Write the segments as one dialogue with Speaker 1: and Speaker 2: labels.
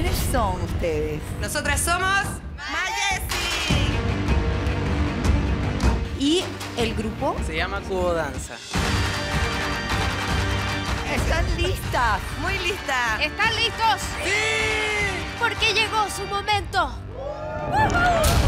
Speaker 1: ¿Quiénes son ustedes?
Speaker 2: Nosotras somos Mayesi.
Speaker 1: ¿Y el grupo?
Speaker 3: Se llama Cubo Danza.
Speaker 1: ¿Están listas?
Speaker 2: Muy lista.
Speaker 4: ¿Están listos? ¡Sí! Porque llegó su momento.
Speaker 5: Qué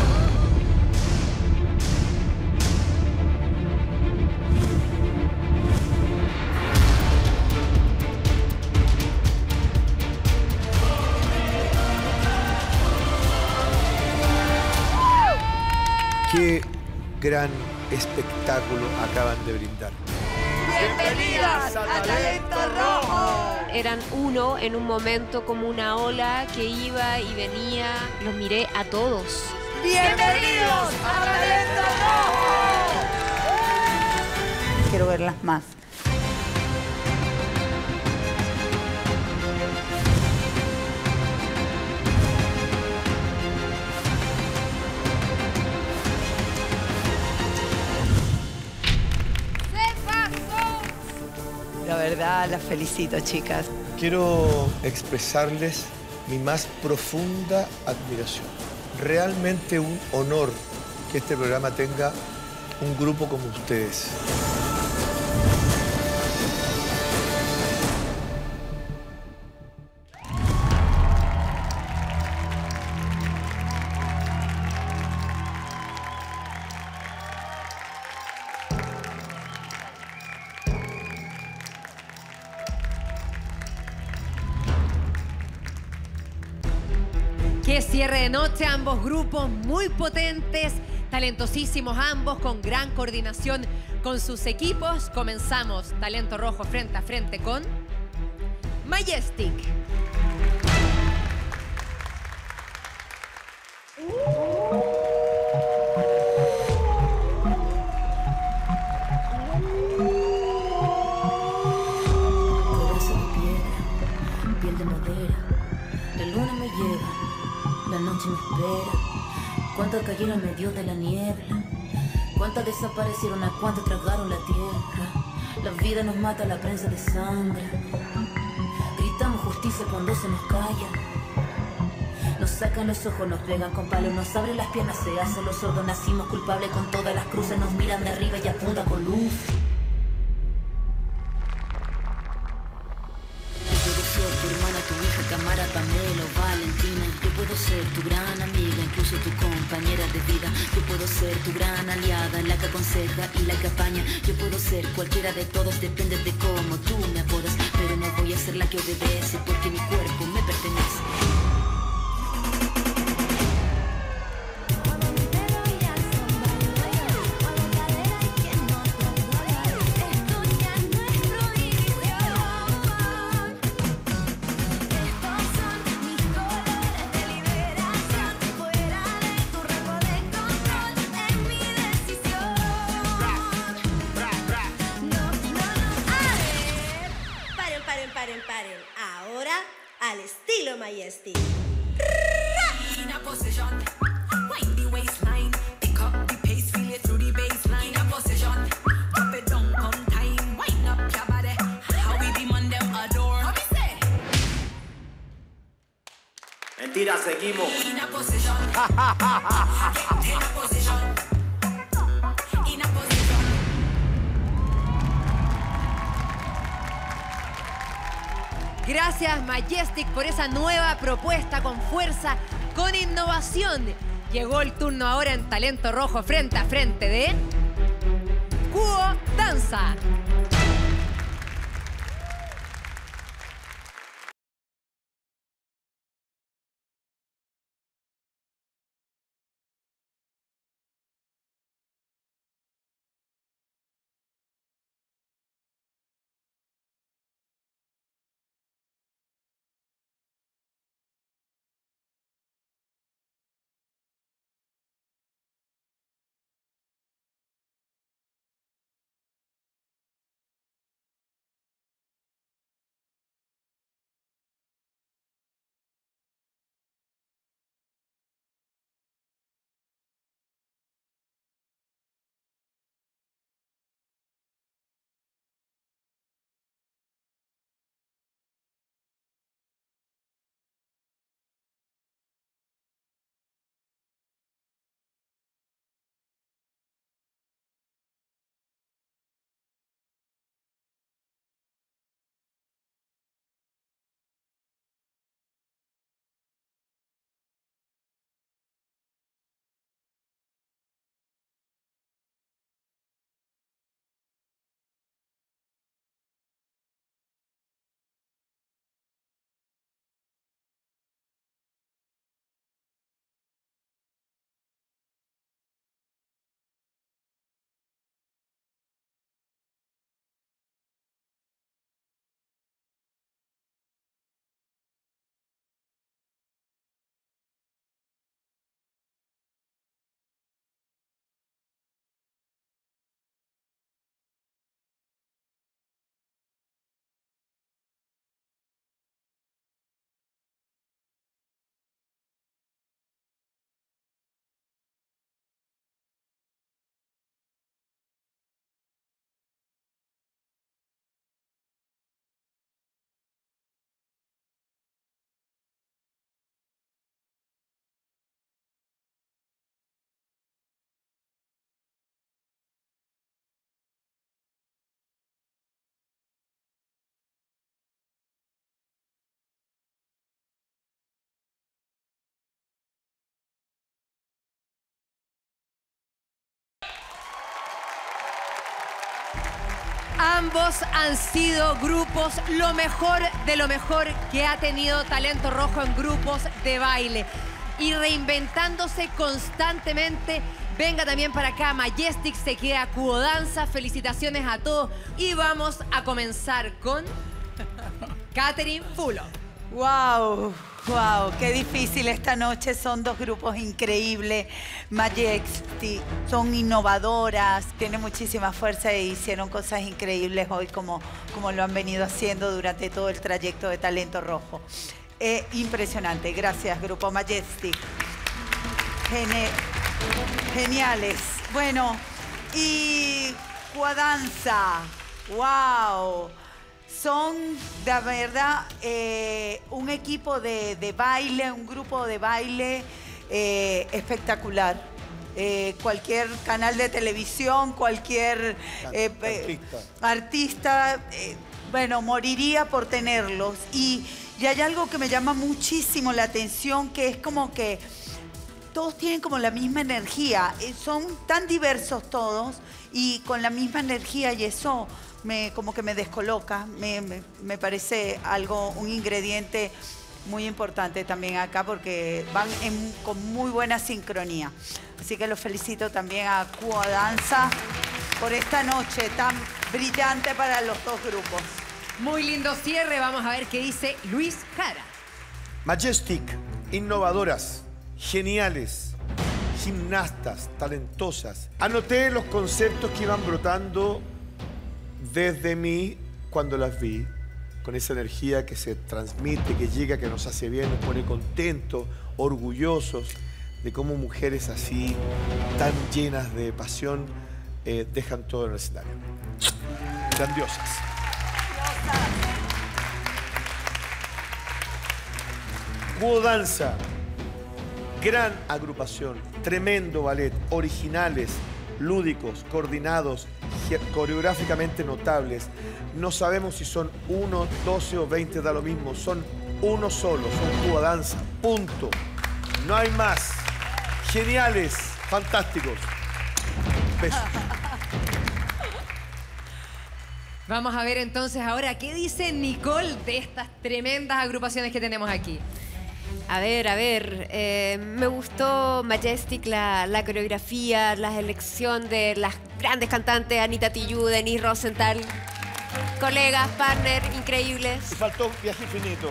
Speaker 5: gran espectáculo acaban de brindar.
Speaker 1: ¡Bienvenidas a Talento Rojo!
Speaker 4: Eran uno en un momento como una ola que iba y venía. Los miré a todos.
Speaker 1: ¡Bienvenidos a Talento Rojo! Quiero verlas más. Verdad, las felicito, chicas.
Speaker 5: Quiero expresarles mi más profunda admiración. Realmente un honor que este programa tenga un grupo como ustedes.
Speaker 6: Qué cierre de noche, ambos grupos muy potentes, talentosísimos ambos, con gran coordinación con sus equipos. Comenzamos Talento Rojo frente a frente con Majestic.
Speaker 7: Desaparecieron, a cuántas tragaron la tierra. La vida nos mata, la prensa de sangre. Gritamos justicia cuando se nos calla. Nos sacan los ojos, nos pegan con palos, nos abren las piernas, se hacen los sordos, nacimos culpables con todas las cruces, nos miran de arriba y apuntan con luz. Que aconseja y la que. Yo puedo ser cualquiera de todos, depende de cómo tú me apodas. Pero no voy a ser la que obedece porque mi cuerpo me pertenece.
Speaker 8: A position.
Speaker 6: Gracias Majestic por esa nueva propuesta con fuerza, con innovación. Llegó el turno ahora en Talento Rojo frente a frente de Cuo Danza. Ambos han sido grupos lo mejor de lo mejor que ha tenido Talento Rojo en grupos de baile. Y reinventándose constantemente. Venga también para acá, Majestic se queda Cubo Danza. Felicitaciones a todos. Y vamos a comenzar con Catherine Fulo.
Speaker 1: Wow, wow, qué difícil esta noche. Son dos grupos increíbles. Majesty, son innovadoras, tienen muchísima fuerza e hicieron cosas increíbles hoy como, como lo han venido haciendo durante todo el trayecto de Talento Rojo. Eh, impresionante. Gracias, Grupo Majestic. Geniales. Bueno, y Cuadanza. Wow. Son, de verdad, eh, un equipo de, de baile, un grupo de baile eh, espectacular. Eh, cualquier canal de televisión, cualquier artista, eh, bueno, moriría por tenerlos. Y, y hay algo que me llama muchísimo la atención, que es como que todos tienen como la misma energía. Son tan diversos todos y con la misma energía y eso me, como que me descoloca. Me, me- me parece algo, un ingrediente muy importante también acá porque van en- con muy buena sincronía. Así que los felicito también a Cuo Danza por esta noche tan brillante para los dos grupos.
Speaker 6: Muy lindo cierre. Vamos a ver qué dice Luis Jara.
Speaker 5: Majestic, innovadoras, geniales, gimnastas, talentosas. Anoté los conceptos que iban brotando desde mí cuando las vi, con esa energía que se transmite, que llega, que nos hace bien, nos pone contentos, orgullosos de cómo mujeres así, tan llenas de pasión, eh, dejan todo en el escenario. Grandiosas. Cuo Danza, gran agrupación, tremendo ballet, originales, lúdicos, coordinados, coreográficamente notables. No sabemos si son uno, 12 o 20, da lo mismo. Son uno solo, son Cuba Danza. Punto. No hay más. Geniales, fantásticos. Besos.
Speaker 6: Vamos a ver entonces ahora qué dice Nicole de estas tremendas agrupaciones que tenemos aquí.
Speaker 4: A ver, a ver, eh, me gustó Majestic, la, la coreografía, la elección de las grandes cantantes, Anita Tijoux, Denise Rosenthal, colegas, partner, increíbles.
Speaker 5: Faltó viaje infinito.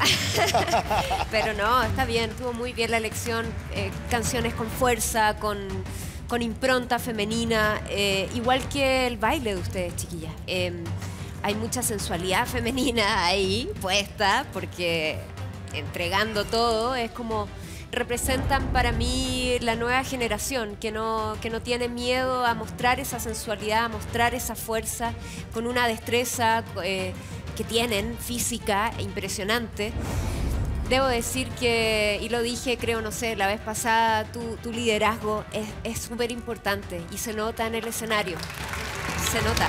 Speaker 4: Pero no, está bien, estuvo muy bien la elección. eh, canciones con fuerza, con, con impronta femenina, eh, igual que el baile de ustedes, chiquillas. Eh, hay mucha sensualidad femenina ahí puesta, porque entregando todo es como representan para mí la nueva generación que no, que no tiene miedo a mostrar esa sensualidad, a mostrar esa fuerza con una destreza eh, que tienen física impresionante. Debo decir que, y lo dije creo, no sé, la vez pasada, tu, tu liderazgo es súper importante y se nota en el escenario. Se nota.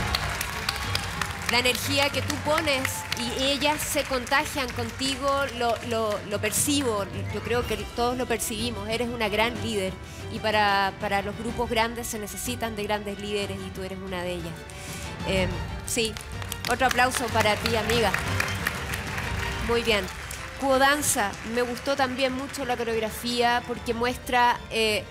Speaker 4: La energía que tú pones y ellas se contagian contigo, lo, lo- percibo, yo creo que todos lo percibimos, eres una gran líder y para, para los grupos grandes se necesitan de grandes líderes y tú eres una de ellas. Eh, sí, otro aplauso para ti, amiga. Muy bien. Cubo Danza, me gustó también mucho la coreografía porque muestra eh,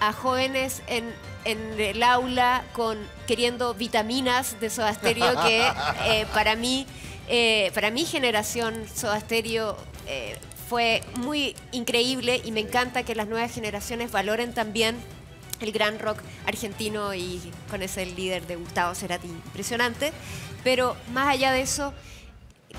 Speaker 4: a jóvenes en, en el aula con queriendo vitaminas de Soda Stereo que eh, para mí, eh, para mi generación Soda Stereo eh, fue muy increíble y me encanta que las nuevas generaciones valoren también el gran rock argentino y con ese líder de Gustavo Cerati impresionante. Pero más allá de eso,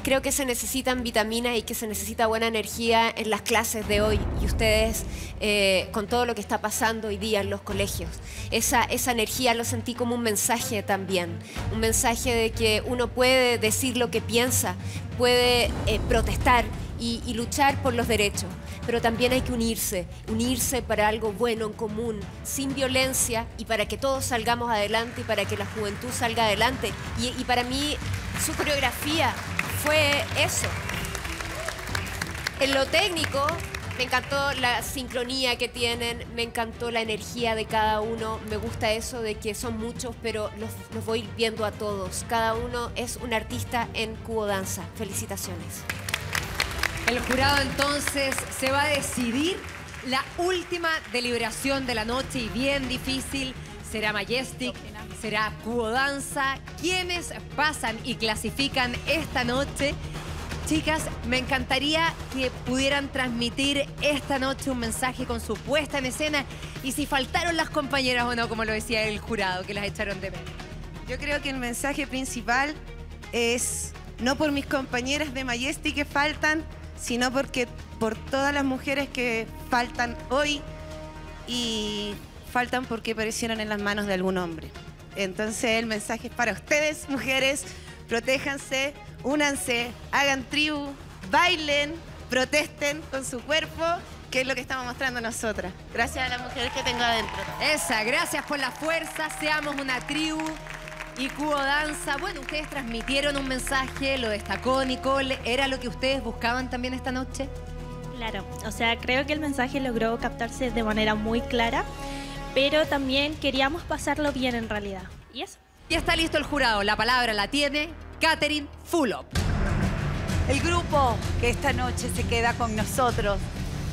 Speaker 4: creo que se necesitan vitaminas y que se necesita buena energía en las clases de hoy y ustedes eh, con todo lo que está pasando hoy día en los colegios. Esa, esa energía lo sentí como un mensaje también, un mensaje de que uno puede decir lo que piensa, puede eh, protestar y, y luchar por los derechos, pero también hay que unirse, unirse para algo bueno en común, sin violencia y para que todos salgamos adelante y para que la juventud salga adelante. Y, y para mí su coreografía fue eso. En lo técnico, Me encantó la sincronía que tienen, me encantó la energía de cada uno, me gusta eso de que son muchos, pero los, voy viendo a todos. Cada uno es un artista en Cubo Danza. Felicitaciones.
Speaker 6: El jurado entonces se va a decidir la última deliberación de la noche y bien difícil. Será Majestic, será Cubo Danza. ¿Quiénes pasan y clasifican esta noche? Chicas, me encantaría que pudieran transmitir esta noche un mensaje con su puesta en escena y si faltaron las compañeras o no, como lo decía el jurado, que las echaron de menos.
Speaker 2: Yo creo que el mensaje principal es no por mis compañeras de Majestic que faltan, sino porque por todas las mujeres que faltan hoy y faltan porque perecieron en las manos de algún hombre. Entonces el mensaje es para ustedes, mujeres, protéjanse, únanse, hagan tribu, bailen, protesten con su cuerpo, que es lo que estamos mostrando nosotras. Gracias a las mujeres que tengo adentro.
Speaker 6: Esa, gracias por la fuerza, seamos una tribu. Y Cubo Danza, bueno, ustedes transmitieron un mensaje, lo destacó Nicole, ¿era lo que ustedes buscaban también esta noche?
Speaker 3: Claro, o sea, creo que el mensaje logró captarse de manera muy clara, pero también queríamos pasarlo bien en realidad. Y eso.
Speaker 6: Ya está listo el jurado, la palabra la tiene Catherine Fulop.
Speaker 1: El grupo que esta noche se queda con nosotros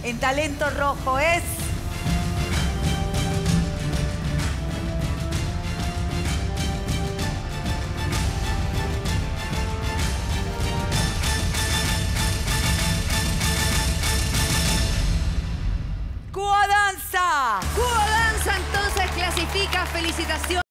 Speaker 1: en Talento Rojo es...
Speaker 6: felicitaciones.